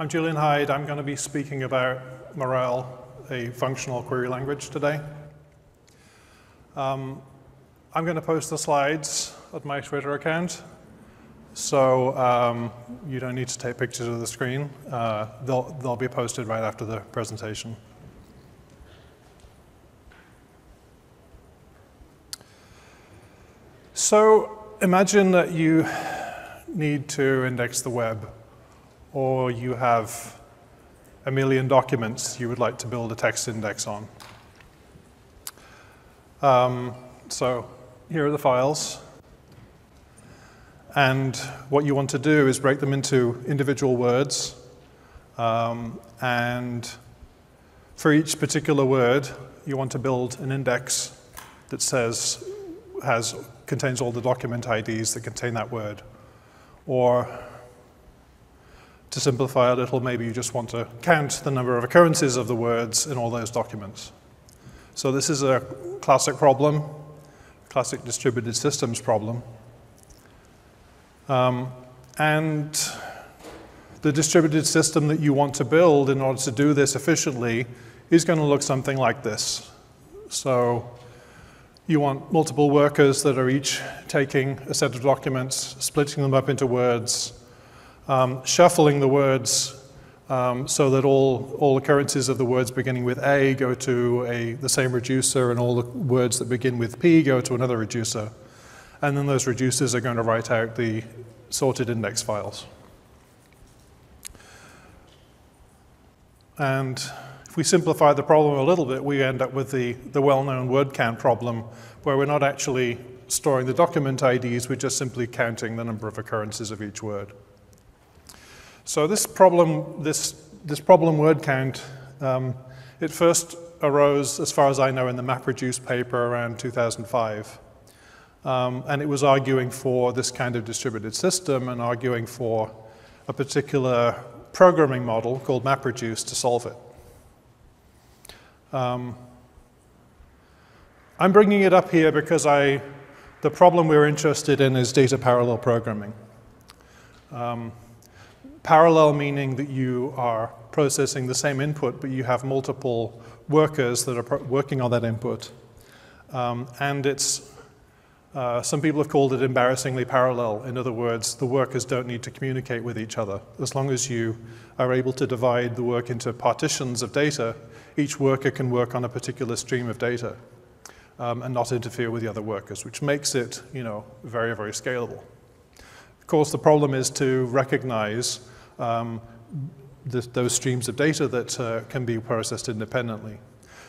I'm Julian Hyde. I'm going to be speaking about Morel, a functional query language today. Um, I'm going to post the slides at my Twitter account, so um, you don't need to take pictures of the screen. Uh, they'll, they'll be posted right after the presentation. So imagine that you need to index the web or you have a million documents you would like to build a text index on. Um, so here are the files. And what you want to do is break them into individual words. Um, and for each particular word, you want to build an index that says, has, contains all the document IDs that contain that word. Or to simplify a little, maybe you just want to count the number of occurrences of the words in all those documents. So this is a classic problem, classic distributed systems problem. Um, and the distributed system that you want to build in order to do this efficiently is going to look something like this. So you want multiple workers that are each taking a set of documents, splitting them up into words, um, shuffling the words um, so that all, all occurrences of the words beginning with A go to a, the same reducer, and all the words that begin with P go to another reducer. And then those reducers are going to write out the sorted index files. And if we simplify the problem a little bit, we end up with the, the well-known word count problem, where we're not actually storing the document IDs, we're just simply counting the number of occurrences of each word. So this problem, this, this problem word count, um, it first arose, as far as I know, in the MapReduce paper around 2005. Um, and it was arguing for this kind of distributed system and arguing for a particular programming model called MapReduce to solve it. Um, I'm bringing it up here because I, the problem we're interested in is data parallel programming. Um, Parallel meaning that you are processing the same input, but you have multiple workers that are working on that input. Um, and it's, uh, some people have called it embarrassingly parallel. In other words, the workers don't need to communicate with each other. As long as you are able to divide the work into partitions of data, each worker can work on a particular stream of data um, and not interfere with the other workers, which makes it, you know, very, very scalable. Course, the problem is to recognize um, the, those streams of data that uh, can be processed independently.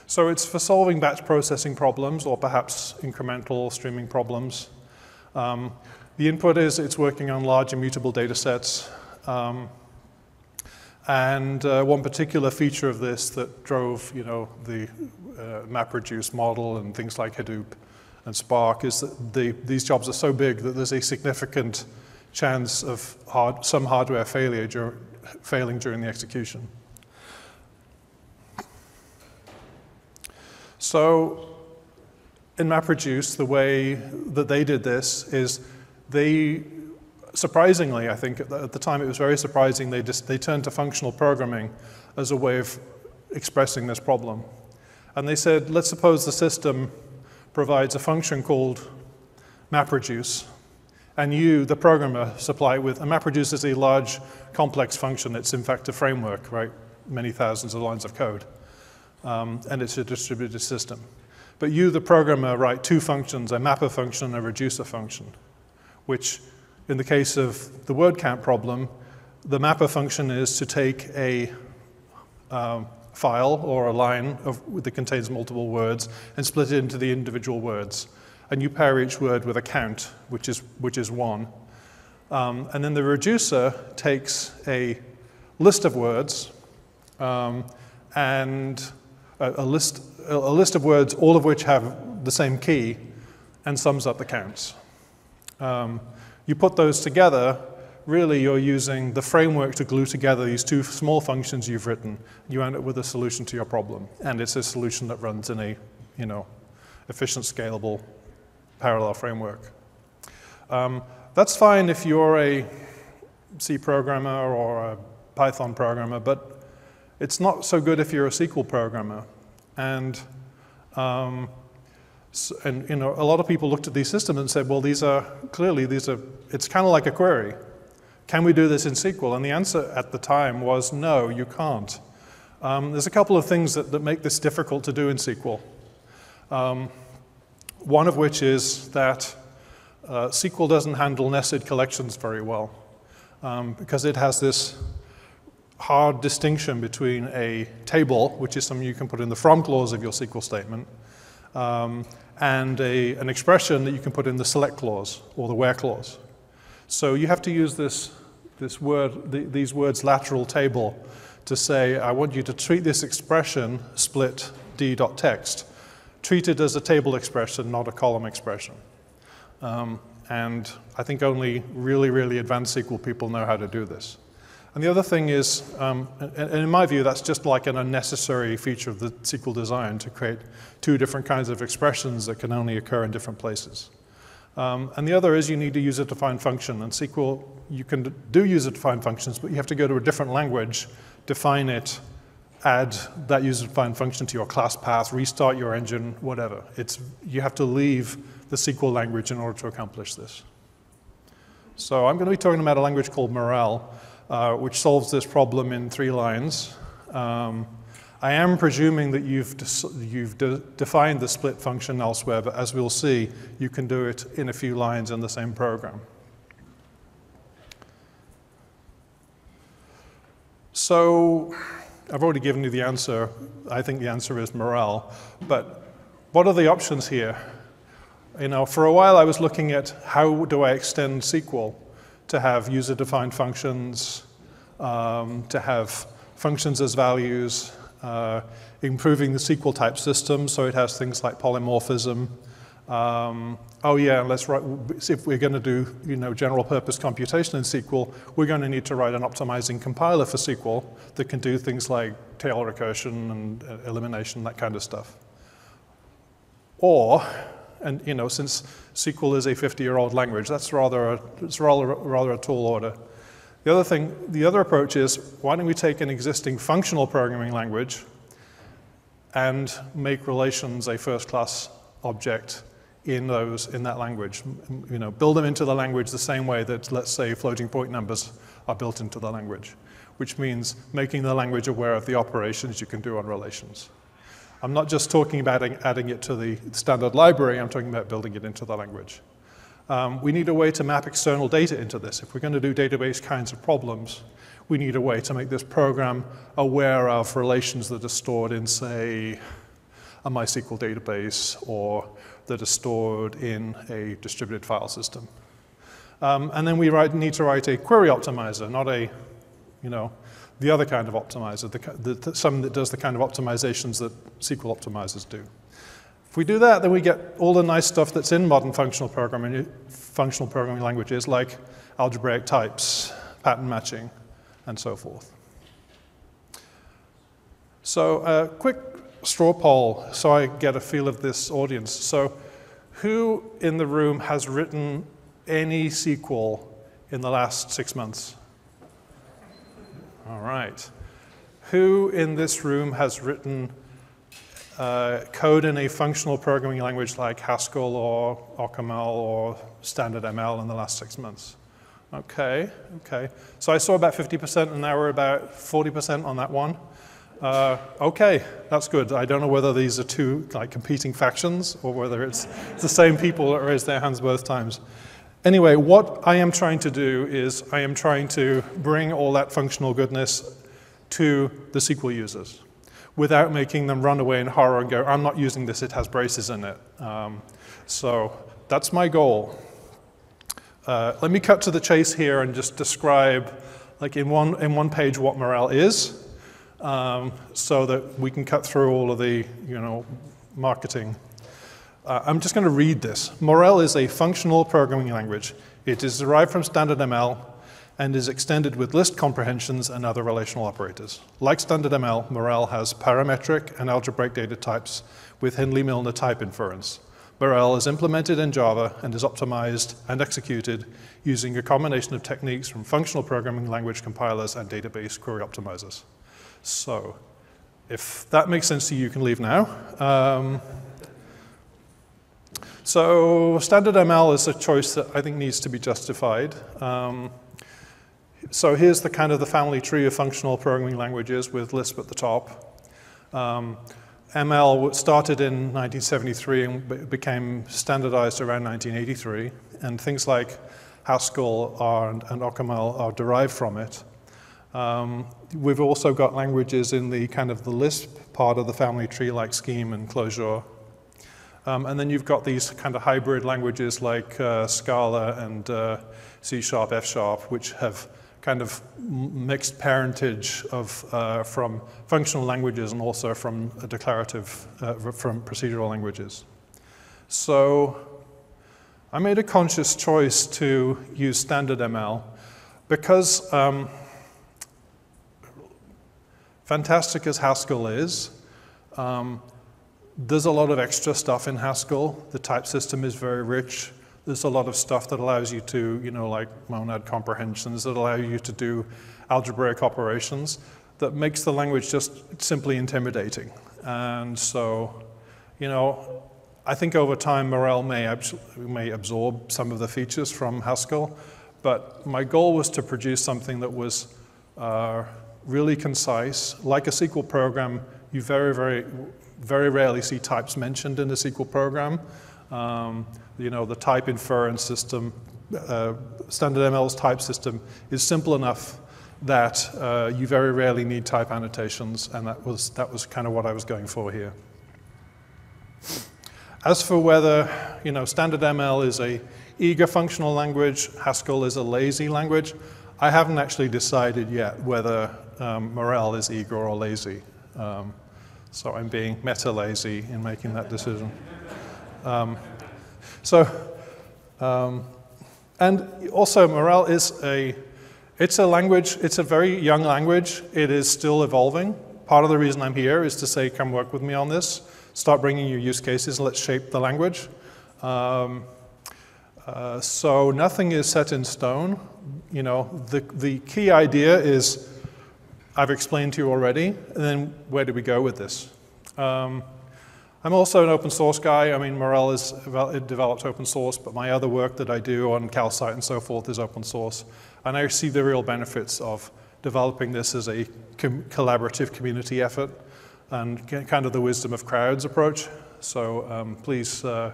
So it's for solving batch processing problems or perhaps incremental streaming problems. Um, the input is it's working on large immutable data sets. Um, and uh, one particular feature of this that drove you know, the uh, MapReduce model and things like Hadoop and Spark is that the, these jobs are so big that there's a significant chance of hard, some hardware failure dur failing during the execution. So in MapReduce, the way that they did this is they, surprisingly, I think at the, at the time it was very surprising, they, just, they turned to functional programming as a way of expressing this problem. And they said, let's suppose the system provides a function called MapReduce, and you, the programmer, supply it with, and MapReduce is a large, complex function. It's in fact a framework, right? Many thousands of lines of code. Um, and it's a distributed system. But you, the programmer, write two functions, a mapper function and a reducer function, which in the case of the word count problem, the mapper function is to take a um, file or a line of, that contains multiple words and split it into the individual words and you pair each word with a count, which is, which is one. Um, and then the reducer takes a list of words um, and a, a, list, a, list of words, all of which have the same key, and sums up the counts. Um, you put those together, really you're using the framework to glue together these two small functions you've written. You end up with a solution to your problem. And it's a solution that runs in a, you know, efficient, scalable parallel framework. Um, that's fine if you're a C programmer or a Python programmer, but it's not so good if you're a SQL programmer. And, um, and you know, a lot of people looked at these systems and said, well, these are, clearly, these are, it's kind of like a query. Can we do this in SQL? And the answer at the time was no, you can't. Um, there's a couple of things that, that make this difficult to do in SQL. Um, one of which is that uh, SQL doesn't handle nested collections very well um, because it has this hard distinction between a table, which is something you can put in the from clause of your SQL statement, um, and a, an expression that you can put in the select clause or the where clause. So you have to use this, this word, the, these words lateral table to say, I want you to treat this expression split d.text, treat it as a table expression, not a column expression. Um, and I think only really, really advanced SQL people know how to do this. And the other thing is, um, and in my view, that's just like an unnecessary feature of the SQL design to create two different kinds of expressions that can only occur in different places. Um, and the other is you need to use a user-defined function. And SQL, you can do use user-defined functions, but you have to go to a different language, define it, add that user-defined function to your class path, restart your engine, whatever. It's, you have to leave the SQL language in order to accomplish this. So I'm going to be talking about a language called Morel, uh, which solves this problem in three lines. Um, I am presuming that you've, you've de defined the split function elsewhere, but as we'll see, you can do it in a few lines in the same program. So I've already given you the answer. I think the answer is Morel. But what are the options here? You know, for a while I was looking at how do I extend SQL to have user-defined functions, um, to have functions as values, uh, improving the SQL type system so it has things like polymorphism. Um, oh yeah, let's write, if we're going to do you know, general purpose computation in SQL, we're going to need to write an optimizing compiler for SQL that can do things like tail recursion and uh, elimination, that kind of stuff. Or, and you know, since SQL is a 50-year-old language, that's rather a, it's rather, rather a tall order. The other thing, the other approach is, why don't we take an existing functional programming language and make relations a first-class object in those, in that language. You know, build them into the language the same way that, let's say, floating point numbers are built into the language, which means making the language aware of the operations you can do on relations. I'm not just talking about adding it to the standard library, I'm talking about building it into the language. Um, we need a way to map external data into this. If we're going to do database kinds of problems, we need a way to make this program aware of relations that are stored in, say, a MySQL database or that are stored in a distributed file system. Um, and then we write, need to write a query optimizer, not a, you know, the other kind of optimizer, the, the, something that does the kind of optimizations that SQL optimizers do. If we do that, then we get all the nice stuff that's in modern functional programming, functional programming languages like algebraic types, pattern matching, and so forth. So a uh, quick straw poll so I get a feel of this audience. So who in the room has written any SQL in the last six months? All right. Who in this room has written uh, code in a functional programming language like Haskell or OCaml or Standard ML in the last six months? Okay, okay. So I saw about 50% and now we're about 40% on that one. Uh, okay, that's good. I don't know whether these are two like competing factions or whether it's the same people that raise their hands both times. Anyway, what I am trying to do is I am trying to bring all that functional goodness to the SQL users without making them run away in horror and go, I'm not using this, it has braces in it. Um, so that's my goal. Uh, let me cut to the chase here and just describe, like in one, in one page, what Morel is um, so that we can cut through all of the, you know, marketing. Uh, I'm just going to read this. Morel is a functional programming language. It is derived from standard ML and is extended with list comprehensions and other relational operators. Like standard ML, Morel has parametric and algebraic data types with Hindley-Milner type inference. Morel is implemented in Java and is optimized and executed using a combination of techniques from functional programming language compilers and database query optimizers. So if that makes sense to you, you can leave now. Um, so standard ML is a choice that I think needs to be justified. Um, so here's the kind of the family tree of functional programming languages with Lisp at the top. Um, ML started in 1973 and became standardized around 1983, and things like Haskell are, and, and OCaml are derived from it. Um, we've also got languages in the kind of the Lisp part of the family tree like Scheme and Clojure. Um, and then you've got these kind of hybrid languages like uh, Scala and uh, C Sharp, F Sharp, which have kind of mixed parentage of, uh, from functional languages and also from declarative, uh, from procedural languages. So I made a conscious choice to use standard ML because um, fantastic as Haskell is, um, there's a lot of extra stuff in Haskell. The type system is very rich. There's a lot of stuff that allows you to, you know, like monad comprehensions that allow you to do algebraic operations that makes the language just simply intimidating. And so, you know, I think over time Morel may, may absorb some of the features from Haskell, but my goal was to produce something that was uh, really concise. Like a SQL program, you very, very, very rarely see types mentioned in a SQL program. Um, you know, the type inference system, uh, standard ML's type system is simple enough that uh, you very rarely need type annotations, and that was, that was kind of what I was going for here. As for whether, you know, standard ML is a eager functional language, Haskell is a lazy language, I haven't actually decided yet whether um, Morel is eager or lazy. Um, so I'm being meta-lazy in making that decision. Um, so, um, and also Morel is a, it's a language, it's a very young language. It is still evolving. Part of the reason I'm here is to say, come work with me on this. Start bringing your use cases let's shape the language. Um, uh, so nothing is set in stone. You know, the, the key idea is, I've explained to you already, and then where do we go with this? Um, I'm also an open source guy. I mean, Morel is developed open source, but my other work that I do on Calcite and so forth is open source. And I see the real benefits of developing this as a collaborative community effort and kind of the wisdom of crowds approach. So um, please, uh,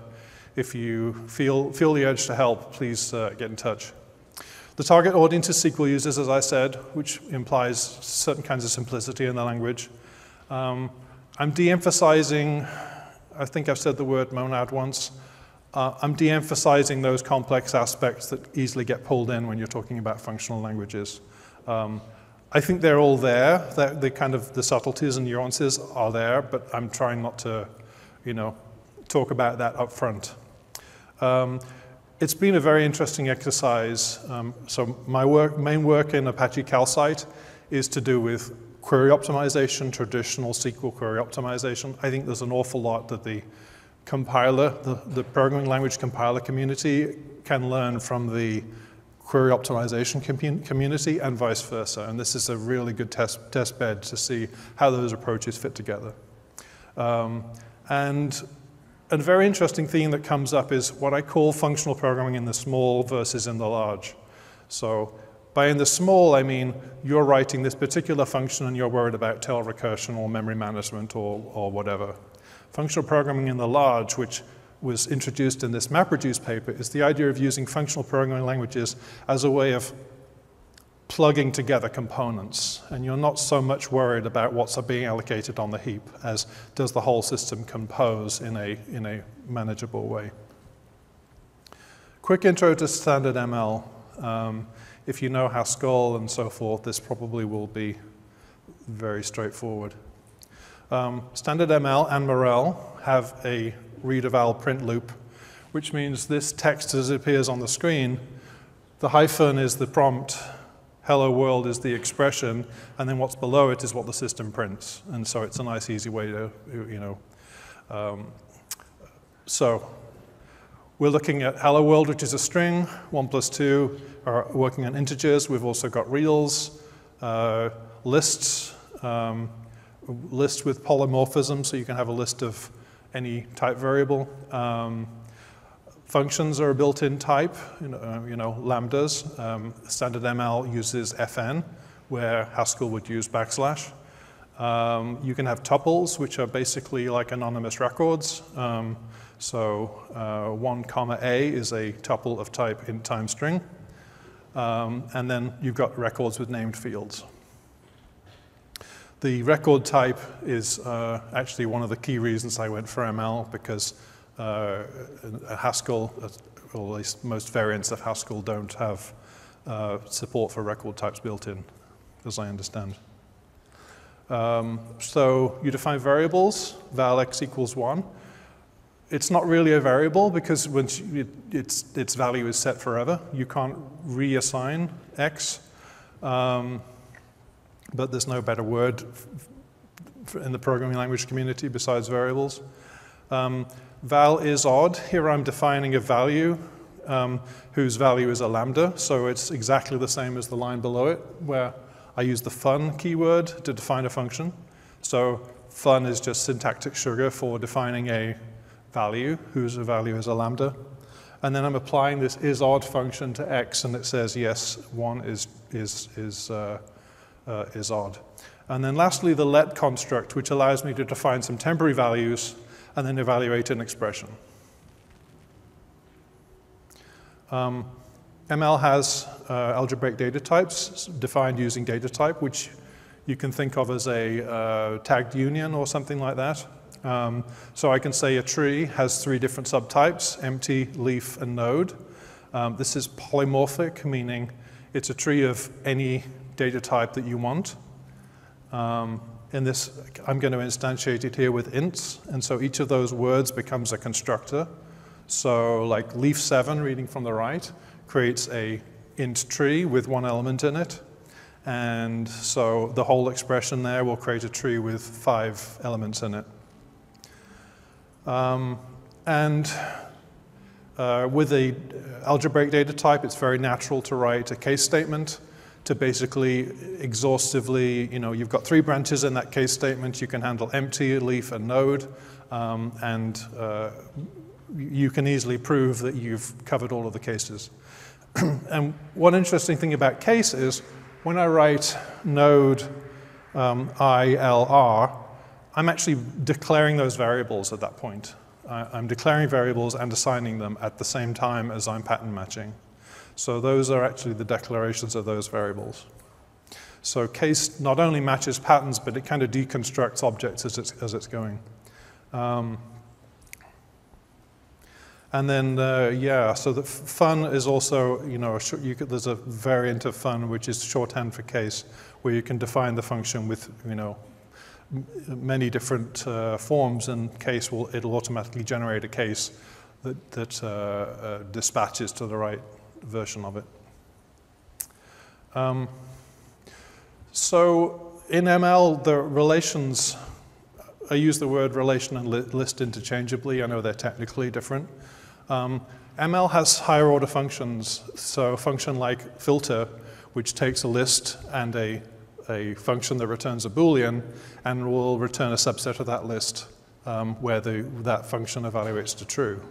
if you feel, feel the urge to help, please uh, get in touch. The target audience is SQL users, as I said, which implies certain kinds of simplicity in the language. Um, I'm de-emphasizing I think I've said the word monad once. Uh, I'm de-emphasizing those complex aspects that easily get pulled in when you're talking about functional languages. Um, I think they're all there. The kind of the subtleties and nuances are there, but I'm trying not to, you know, talk about that up front. Um, it's been a very interesting exercise. Um, so my work, main work in Apache Calcite is to do with query optimization, traditional SQL query optimization. I think there's an awful lot that the compiler, the, the programming language compiler community can learn from the query optimization community and vice versa. And this is a really good test, test bed to see how those approaches fit together. Um, and a very interesting theme that comes up is what I call functional programming in the small versus in the large. So by in the small, I mean you're writing this particular function and you're worried about tail recursion or memory management or, or whatever. Functional programming in the large, which was introduced in this MapReduce paper, is the idea of using functional programming languages as a way of plugging together components. And you're not so much worried about what's being allocated on the heap as does the whole system compose in a, in a manageable way. Quick intro to standard ML. Um, if you know Haskell and so forth, this probably will be very straightforward. Um, standard ML and Morel have a read eval print loop, which means this text as it appears on the screen, the hyphen is the prompt, hello world is the expression, and then what's below it is what the system prints. And so it's a nice, easy way to, you know. Um, so We're looking at hello world, which is a string. 1 plus 2 are working on integers. We've also got reals, uh, lists, um, list with polymorphism, so you can have a list of any type variable. Um, functions are a built-in type, you know, uh, you know lambdas. Um, standard ML uses fn, where Haskell would use backslash. Um, you can have tuples, which are basically like anonymous records. Um, so uh, 1 comma a is a tuple of type int time string. Um, and then you've got records with named fields. The record type is uh, actually one of the key reasons I went for ML because uh, Haskell, or at least most variants of Haskell, don't have uh, support for record types built in, as I understand. Um, so you define variables, val x equals 1. It's not really a variable because once it, its, its value is set forever. You can't reassign x. Um, but there's no better word in the programming language community besides variables. Um, val is odd. Here I'm defining a value um, whose value is a lambda, so it's exactly the same as the line below it, where I use the fun keyword to define a function. So fun is just syntactic sugar for defining a value whose value is a lambda. And then I'm applying this is odd function to x, and it says yes, one is, is, is uh, uh, is odd. And then lastly, the let construct, which allows me to define some temporary values and then evaluate an expression. Um, ML has uh, algebraic data types defined using data type, which you can think of as a uh, tagged union or something like that. Um, so I can say a tree has three different subtypes, empty, leaf, and node. Um, this is polymorphic, meaning it's a tree of any data type that you want. Um, in this, I'm going to instantiate it here with ints, and so each of those words becomes a constructor. So like leaf 7, reading from the right, creates a int tree with one element in it. And so the whole expression there will create a tree with five elements in it. Um, and uh, with the algebraic data type, it's very natural to write a case statement to basically exhaustively, you know, you've got three branches in that case statement. You can handle empty, leaf, and node. Um, and uh, you can easily prove that you've covered all of the cases. and one interesting thing about case is when I write node um, ILR, I'm actually declaring those variables at that point. I'm declaring variables and assigning them at the same time as I'm pattern matching. So those are actually the declarations of those variables. So case not only matches patterns, but it kind of deconstructs objects as it's, as it's going. Um, and then, uh, yeah, so the fun is also, you know, you could, there's a variant of fun which is shorthand for case, where you can define the function with, you know, many different uh, forms, and case will it'll automatically generate a case that, that uh, uh dispatches to the right version of it. Um, so in ML, the relations, I use the word relation and list interchangeably. I know they're technically different. Um, ML has higher order functions. So a function like filter, which takes a list and a, a function that returns a Boolean and will return a subset of that list um, where the, that function evaluates to true.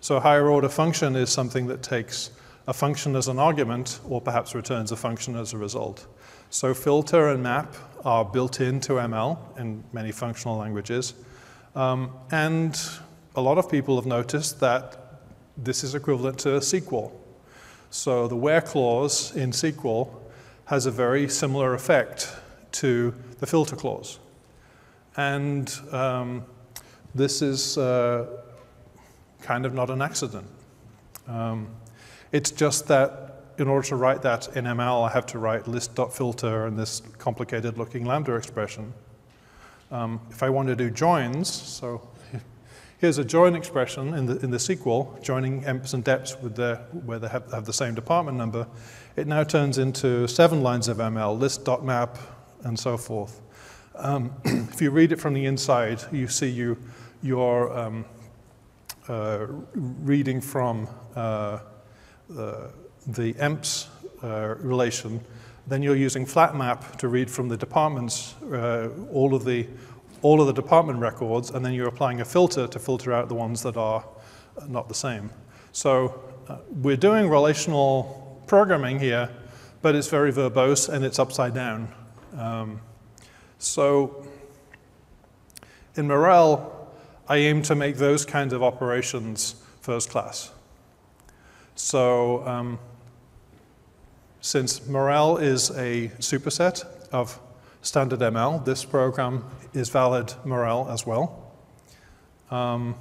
So a higher order function is something that takes a function as an argument, or perhaps returns a function as a result. So filter and map are built into ML in many functional languages. Um, and a lot of people have noticed that this is equivalent to SQL. So the where clause in SQL has a very similar effect to the filter clause. And um, this is uh, kind of not an accident. Um, it's just that in order to write that in ML, I have to write list.filter and this complicated looking lambda expression. Um, if I want to do joins, so here's a join expression in the, in the SQL, joining emps and deps with where they have, have the same department number. It now turns into seven lines of ML, list.map, and so forth. Um, if you read it from the inside, you see you, your um, uh, reading from uh, the, the EMPS uh, relation, then you're using FlatMap to read from the departments uh, all of the all of the department records, and then you're applying a filter to filter out the ones that are not the same. So uh, we're doing relational programming here, but it's very verbose and it's upside down. Um, so in Morel, I aim to make those kinds of operations first class. So um, since Morel is a superset of standard ML, this program is valid Morel as well. Um,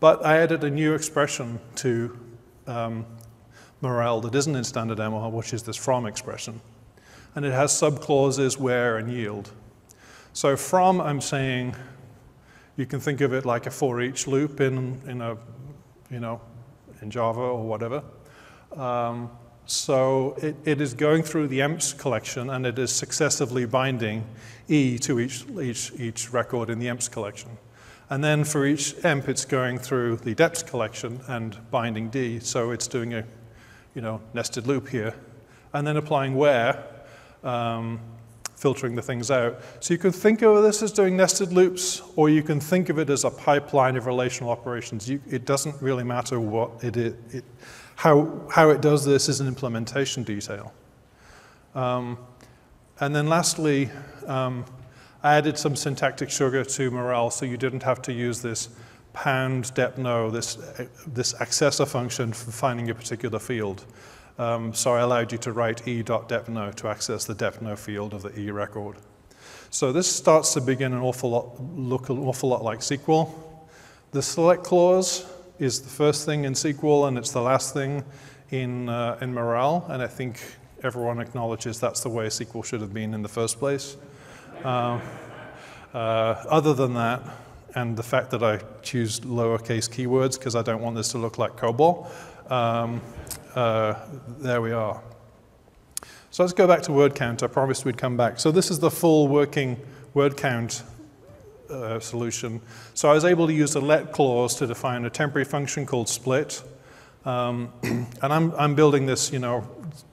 but I added a new expression to um, Morel that isn't in standard ML, which is this from expression. And it has subclauses where and yield. So from, I'm saying, you can think of it like a for each loop in, in a, you know, in Java or whatever. Um, so it, it is going through the EMPS collection and it is successively binding E to each, each, each record in the EMPS collection. And then for each EMP, it's going through the DEPS collection and binding D. So it's doing a you know, nested loop here. And then applying where, um, filtering the things out. So you can think of this as doing nested loops, or you can think of it as a pipeline of relational operations. You, it doesn't really matter what it is. It, how, how it does this is an implementation detail. Um, and then lastly, um, I added some syntactic sugar to Morel so you didn't have to use this pound depno, this, this accessor function for finding a particular field. Um, so I allowed you to write e.depno to access the depno field of the e record. So this starts to begin an awful lot, look an awful lot like SQL. The select clause is the first thing in SQL and it's the last thing in, uh, in Morel, and I think everyone acknowledges that's the way SQL should have been in the first place. Uh, uh, other than that, and the fact that I choose lowercase keywords because I don't want this to look like COBOL, um, uh, there we are. So let's go back to word count. I promised we'd come back. So this is the full working word count uh, solution. So I was able to use the let clause to define a temporary function called split. Um, and I'm, I'm building this, you know,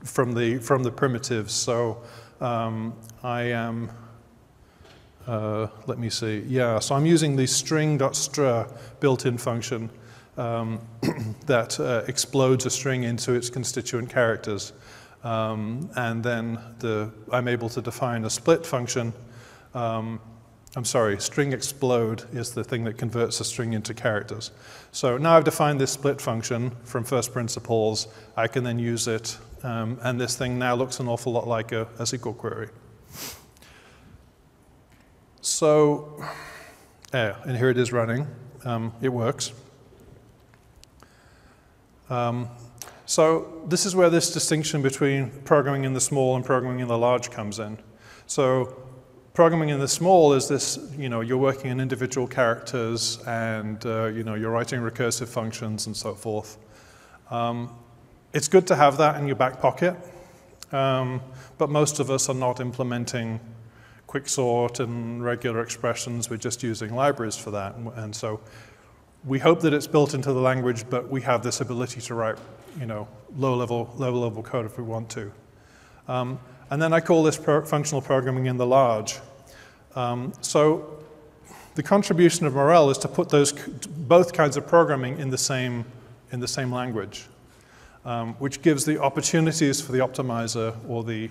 from the, from the primitives. So um, I am, uh, let me see, yeah, so I'm using the string.str built-in function um, that uh, explodes a string into its constituent characters. Um, and then the, I'm able to define a split function um, I'm sorry, string explode is the thing that converts a string into characters. So now I've defined this split function from first principles. I can then use it, um, and this thing now looks an awful lot like a, a SQL query. So, yeah, and here it is running. Um, it works. Um, so this is where this distinction between programming in the small and programming in the large comes in. So programming in the small is this, you know, you're working in individual characters and, uh, you know, you're writing recursive functions and so forth. Um, it's good to have that in your back pocket, um, but most of us are not implementing quicksort and regular expressions. We're just using libraries for that. And so we hope that it's built into the language, but we have this ability to write, you know, low-level low-level code if we want to. Um, and then I call this pro functional programming in the large. Um, so the contribution of Morel is to put those both kinds of programming in the same, in the same language, um, which gives the opportunities for the optimizer or the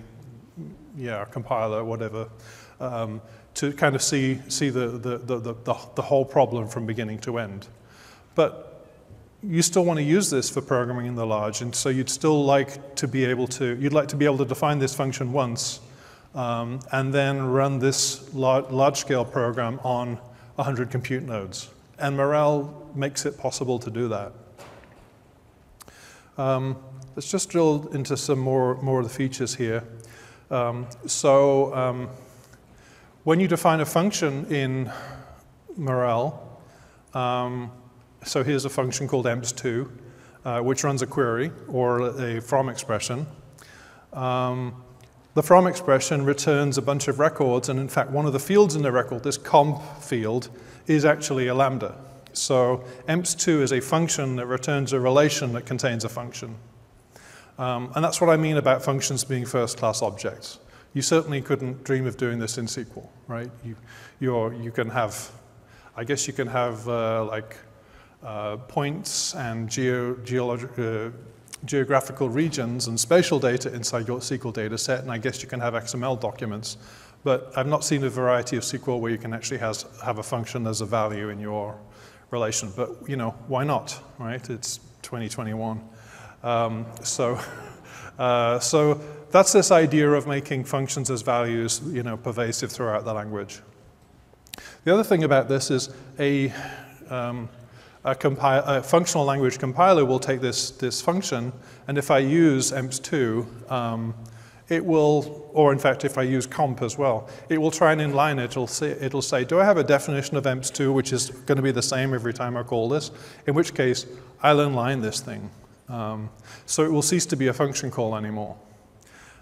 yeah, compiler, whatever, um, to kind of see, see the, the, the, the, the whole problem from beginning to end. But you still want to use this for programming in the large, and so you'd still like to be able to, you'd like to be able to define this function once, um, and then run this large-scale program on 100 compute nodes. And Morel makes it possible to do that. Um, let's just drill into some more, more of the features here. Um, so um, when you define a function in Morel, um, so here's a function called emps2, uh, which runs a query or a from expression. Um, the from expression returns a bunch of records, and in fact, one of the fields in the record, this comp field, is actually a lambda. So emps2 is a function that returns a relation that contains a function. Um, and that's what I mean about functions being first-class objects. You certainly couldn't dream of doing this in SQL, right? You, you're, you can have, I guess you can have uh, like uh, points and geo, uh, geographical regions and spatial data inside your SQL data set, and I guess you can have XML documents. But I've not seen a variety of SQL where you can actually has, have a function as a value in your relation. But, you know, why not, right? It's 2021. Um, so, uh, so that's this idea of making functions as values, you know, pervasive throughout the language. The other thing about this is a, um, a, a, functional language compiler will take this, this function, and if I use emps2, um, it will, or in fact, if I use comp as well, it will try and inline it. It'll say, it'll say, do I have a definition of emps2 which is going to be the same every time I call this? In which case, I'll inline this thing. Um, so it will cease to be a function call anymore.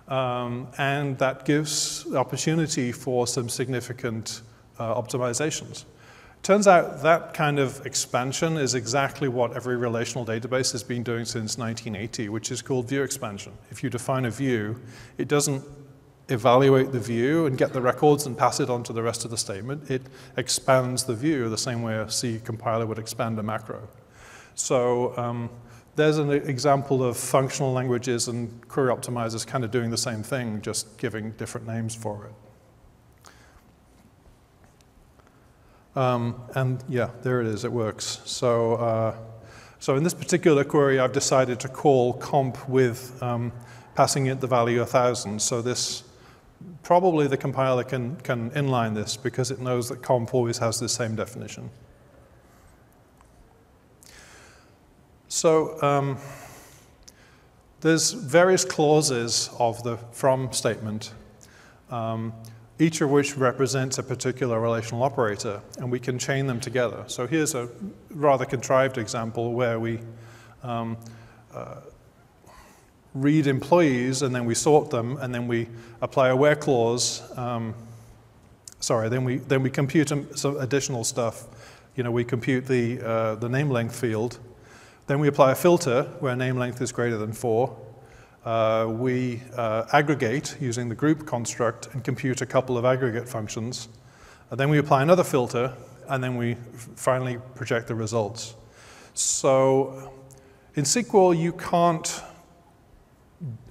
Um, and that gives opportunity for some significant uh, optimizations. Turns out that kind of expansion is exactly what every relational database has been doing since 1980, which is called view expansion. If you define a view, it doesn't evaluate the view and get the records and pass it on to the rest of the statement. It expands the view the same way a C compiler would expand a macro. So um, there's an example of functional languages and query optimizers kind of doing the same thing, just giving different names for it. Um, and yeah, there it is, it works. So, uh, so in this particular query, I've decided to call comp with um, passing it the value 1,000. So this, probably the compiler can, can inline this because it knows that comp always has the same definition. So um, there's various clauses of the from statement. Um, each of which represents a particular relational operator, and we can chain them together. So here's a rather contrived example where we um, uh, read employees, and then we sort them, and then we apply a where clause. Um, sorry, then we, then we compute some additional stuff. You know, we compute the, uh, the name length field. Then we apply a filter where name length is greater than 4, uh, we uh, aggregate using the group construct and compute a couple of aggregate functions. And then we apply another filter, and then we finally project the results. So in SQL, you can't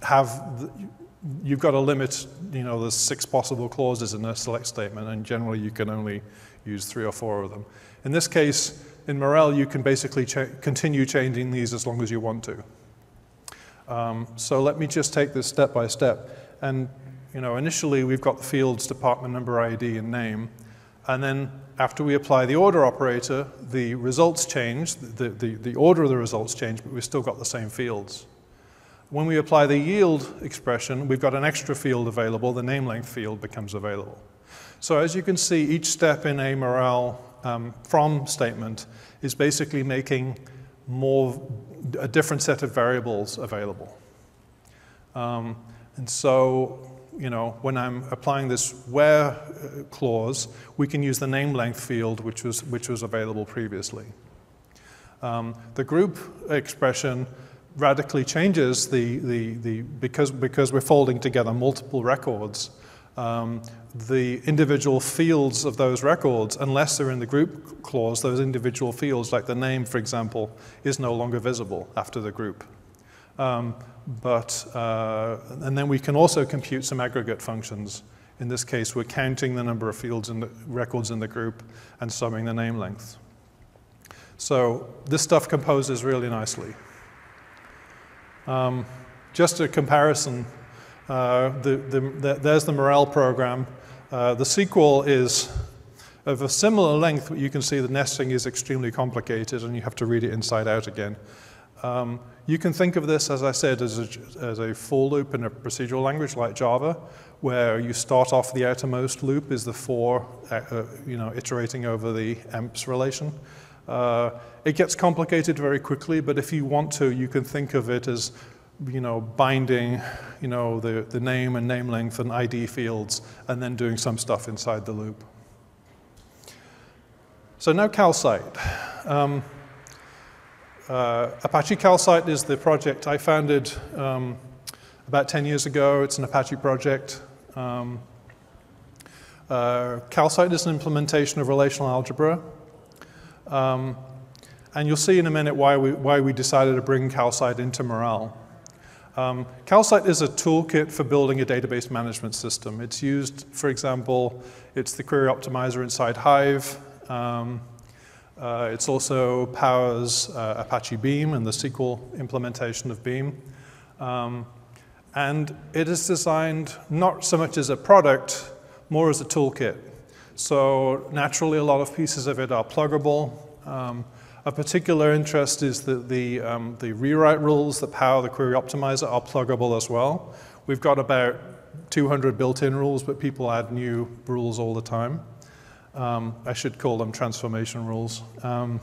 have, the, you've got to limit, you know, there's six possible clauses in a select statement, and generally you can only use three or four of them. In this case, in Morel, you can basically continue changing these as long as you want to. Um, so let me just take this step by step. And you know, initially we've got the fields department number ID and name. And then after we apply the order operator, the results change, the, the, the order of the results change, but we've still got the same fields. When we apply the yield expression, we've got an extra field available, the name length field becomes available. So as you can see, each step in a Morel um, from statement is basically making more a different set of variables available. Um, and so, you know, when I'm applying this where uh, clause, we can use the name length field, which was, which was available previously. Um, the group expression radically changes the, the, the because, because we're folding together multiple records, um, the individual fields of those records, unless they're in the group clause, those individual fields, like the name, for example, is no longer visible after the group. Um, but, uh, and then we can also compute some aggregate functions. In this case, we're counting the number of fields in the records in the group and summing the name length. So this stuff composes really nicely. Um, just a comparison the, the, the, there's the Morel program. Uh, the SQL is of a similar length, but you can see the nesting is extremely complicated and you have to read it inside out again. Um, you can think of this, as I said, as a, as a for loop in a procedural language like Java, where you start off the outermost loop is the for, uh, uh you know, iterating over the emps relation. Uh, it gets complicated very quickly, but if you want to, you can think of it as you know, binding, you know, the, the name and name length and ID fields, and then doing some stuff inside the loop. So now Calcite. Um, uh, Apache Calcite is the project I founded um, about 10 years ago. It's an Apache project. Um, uh, Calcite is an implementation of relational algebra. Um, and you'll see in a minute why we, why we decided to bring Calcite into Morel. Um, Calcite is a toolkit for building a database management system. It's used, for example, it's the query optimizer inside Hive. Um, uh, it also powers uh, Apache Beam and the SQL implementation of Beam. Um, and it is designed not so much as a product, more as a toolkit. So naturally, a lot of pieces of it are pluggable. Um, a particular interest is that the, um, the rewrite rules that power the query optimizer are pluggable as well. We've got about 200 built-in rules, but people add new rules all the time. Um, I should call them transformation rules. Um,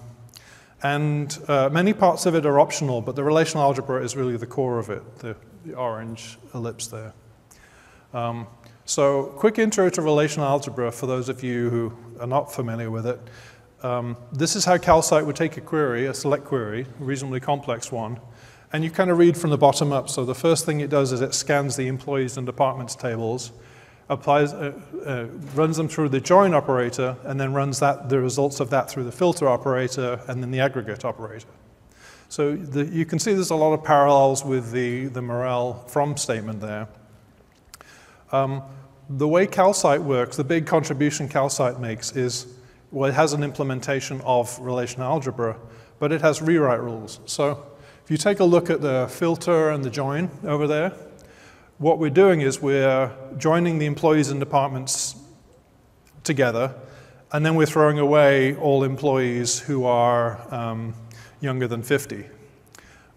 and uh, many parts of it are optional, but the relational algebra is really the core of it, the, the orange ellipse there. Um, so quick intro to relational algebra for those of you who are not familiar with it. Um, this is how Calcite would take a query, a select query, a reasonably complex one, and you kind of read from the bottom up. So the first thing it does is it scans the employees and departments tables, applies, uh, uh, runs them through the join operator, and then runs that, the results of that through the filter operator and then the aggregate operator. So the, you can see there's a lot of parallels with the, the Morel from statement there. Um, the way Calcite works, the big contribution Calcite makes is well, it has an implementation of relational algebra, but it has rewrite rules. So if you take a look at the filter and the join over there, what we're doing is we're joining the employees and departments together, and then we're throwing away all employees who are um, younger than 50.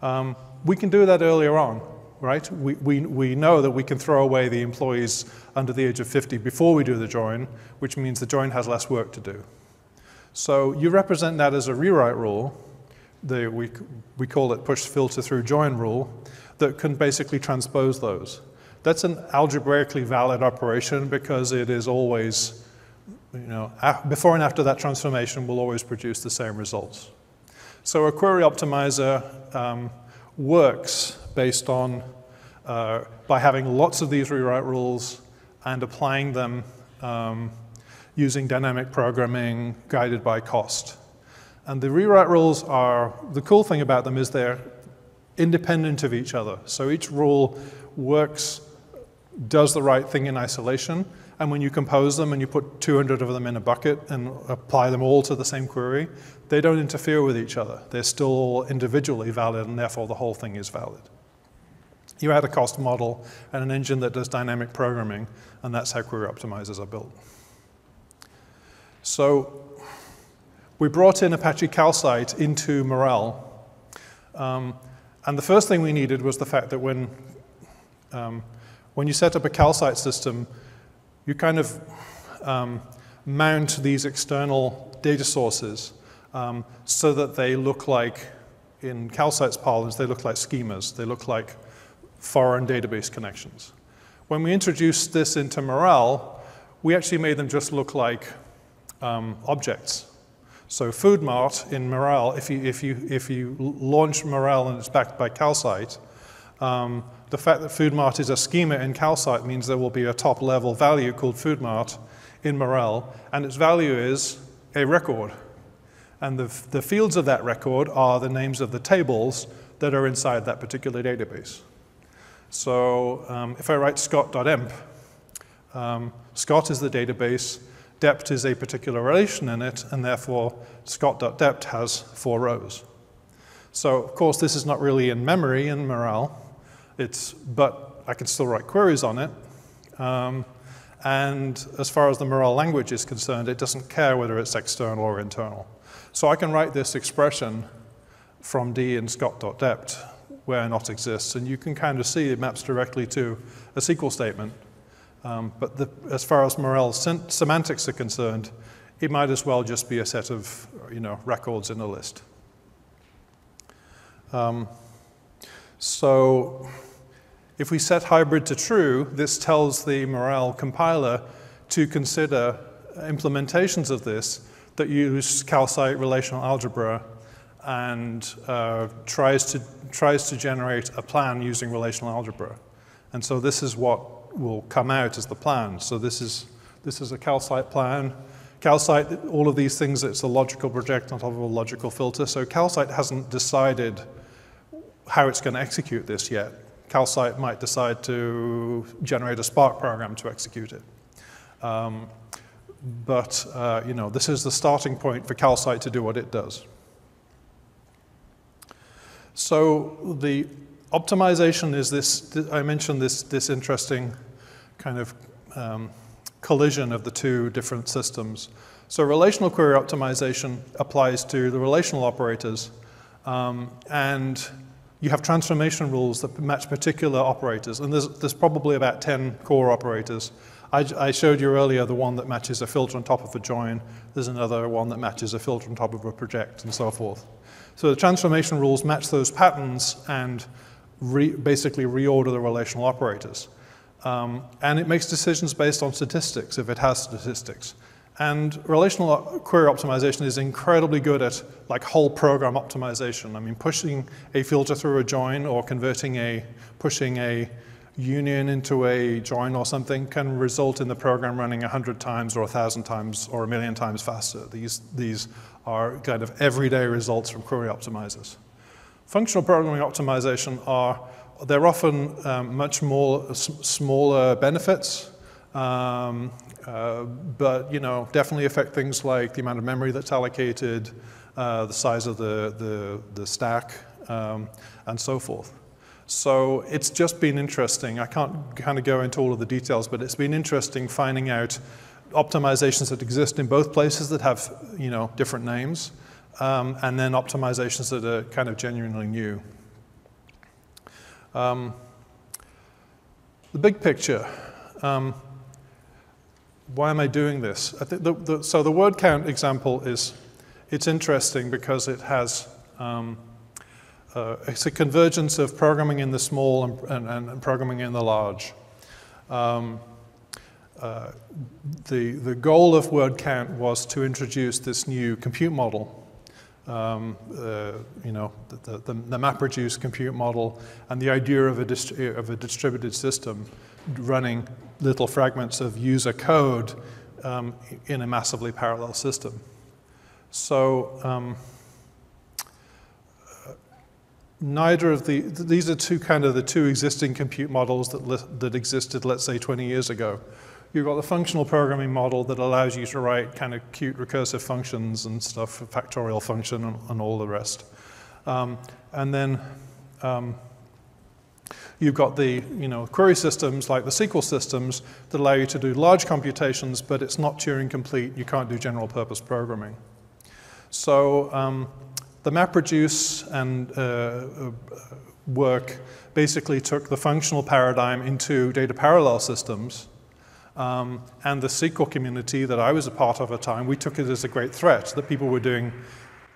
Um, we can do that earlier on, right? We, we, we know that we can throw away the employees under the age of 50 before we do the join, which means the join has less work to do. So you represent that as a rewrite rule, the, we, we call it push filter through join rule, that can basically transpose those. That's an algebraically valid operation because it is always, you know, before and after that transformation will always produce the same results. So a query optimizer um, works based on, uh, by having lots of these rewrite rules and applying them um, using dynamic programming guided by cost. And the rewrite rules are, the cool thing about them is they're independent of each other. So each rule works, does the right thing in isolation, and when you compose them and you put 200 of them in a bucket and apply them all to the same query, they don't interfere with each other. They're still all individually valid, and therefore the whole thing is valid. You add a cost model and an engine that does dynamic programming, and that's how query optimizers are built. So we brought in Apache Calcite into Morel. Um, and the first thing we needed was the fact that when, um, when you set up a Calcite system, you kind of um, mount these external data sources um, so that they look like, in Calcite's parlance, they look like schemas. They look like foreign database connections. When we introduced this into Morel, we actually made them just look like um, objects. So FoodMart in Morel, if you, if, you, if you launch Morel and it's backed by Calcite, um, the fact that FoodMart is a schema in Calcite means there will be a top level value called FoodMart in Morel, and its value is a record. And the, the fields of that record are the names of the tables that are inside that particular database. So um, if I write scott.emp, um, Scott is the database, dept is a particular relation in it, and therefore scott.dept has four rows. So of course this is not really in memory in Morel, it's, but I can still write queries on it. Um, and as far as the Morel language is concerned, it doesn't care whether it's external or internal. So I can write this expression from D in scott.dept where not exists, and you can kind of see it maps directly to a SQL statement um, but the, as far as Morel's semantics are concerned, it might as well just be a set of you know, records in a list. Um, so if we set hybrid to true, this tells the Morel compiler to consider implementations of this that use calcite relational algebra and uh, tries, to, tries to generate a plan using relational algebra. And so this is what will come out as the plan. So this is, this is a calcite plan. Calcite, all of these things, it's a logical project on top of a logical filter. So calcite hasn't decided how it's going to execute this yet. Calcite might decide to generate a Spark program to execute it. Um, but uh, you know, this is the starting point for Calcite to do what it does. So the optimization is this, I mentioned this, this interesting kind of um, collision of the two different systems. So relational query optimization applies to the relational operators, um, and you have transformation rules that match particular operators, and there's, there's probably about 10 core operators. I, I, showed you earlier the one that matches a filter on top of a join. There's another one that matches a filter on top of a project, and so forth. So the transformation rules match those patterns and re basically reorder the relational operators. Um, and it makes decisions based on statistics, if it has statistics. And relational query optimization is incredibly good at like whole program optimization. I mean, pushing a filter through a join or converting a, pushing a union into a join or something can result in the program running 100 times or 1,000 times or a million times faster. These, these are kind of everyday results from query optimizers. Functional programming optimization are, they're often um, much more smaller benefits, um, uh, but you know, definitely affect things like the amount of memory that's allocated, uh, the size of the, the, the stack, um, and so forth. So it's just been interesting. I can't kind of go into all of the details, but it's been interesting finding out optimizations that exist in both places that have you know, different names, um, and then optimizations that are kind of genuinely new. Um, the big picture. Um, why am I doing this? I the, the, so the word count example is, it's interesting because it has, um, uh, it's a convergence of programming in the small and, and, and programming in the large. Um, uh, the, the goal of word count was to introduce this new compute model. Um, uh, you know, the, the, the MapReduce compute model and the idea of a, of a distributed system running little fragments of user code um, in a massively parallel system. So um, neither of the, these are two kind of the two existing compute models that, that existed, let's say, 20 years ago. You've got the functional programming model that allows you to write kind of cute recursive functions and stuff, factorial function and, and all the rest. Um, and then um, you've got the you know, query systems like the SQL systems that allow you to do large computations, but it's not Turing complete. You can't do general purpose programming. So um, the MapReduce and uh, uh, work basically took the functional paradigm into data parallel systems um, and the SQL community that I was a part of at the time, we took it as a great threat that people were doing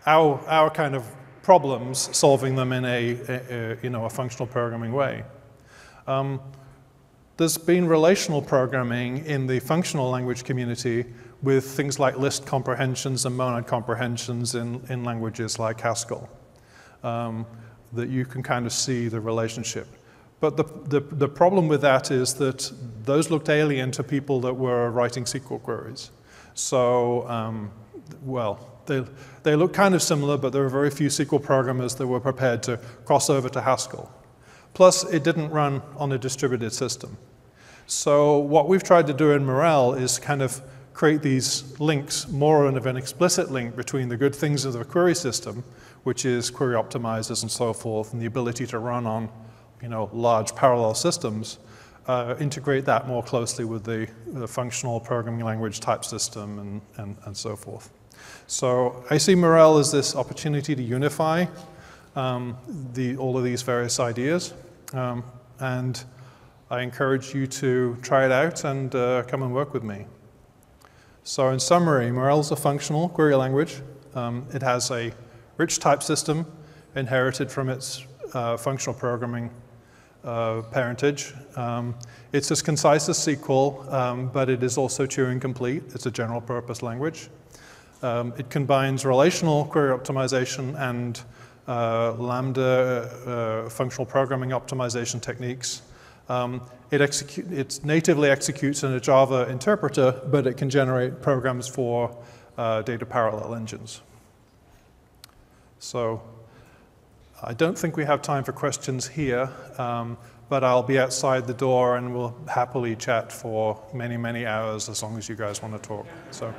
our, our kind of problems, solving them in a, a, a you know, a functional programming way. Um, there's been relational programming in the functional language community with things like list comprehensions and monad comprehensions in, in languages like Haskell, um, that you can kind of see the relationship. But the, the, the, problem with that is that those looked alien to people that were writing SQL queries. So, um, well, they, they look kind of similar, but there were very few SQL programmers that were prepared to cross over to Haskell. Plus, it didn't run on a distributed system. So what we've tried to do in Morel is kind of create these links, more of an explicit link between the good things of the query system, which is query optimizers and so forth, and the ability to run on you know, large parallel systems, uh, integrate that more closely with the, the, functional programming language type system and, and, and so forth. So I see Morel as this opportunity to unify um, the, all of these various ideas. Um, and I encourage you to try it out and uh, come and work with me. So in summary, Morel is a functional query language. Um, it has a rich type system inherited from its uh, functional programming uh, parentage. Um, it's as concise as SQL, um, but it is also Turing complete. It's a general purpose language. Um, it combines relational query optimization and uh, Lambda uh, functional programming optimization techniques. Um, it, it natively executes in a Java interpreter, but it can generate programs for uh, data parallel engines. So I don't think we have time for questions here, um, but I'll be outside the door and we'll happily chat for many, many hours as long as you guys want to talk. So.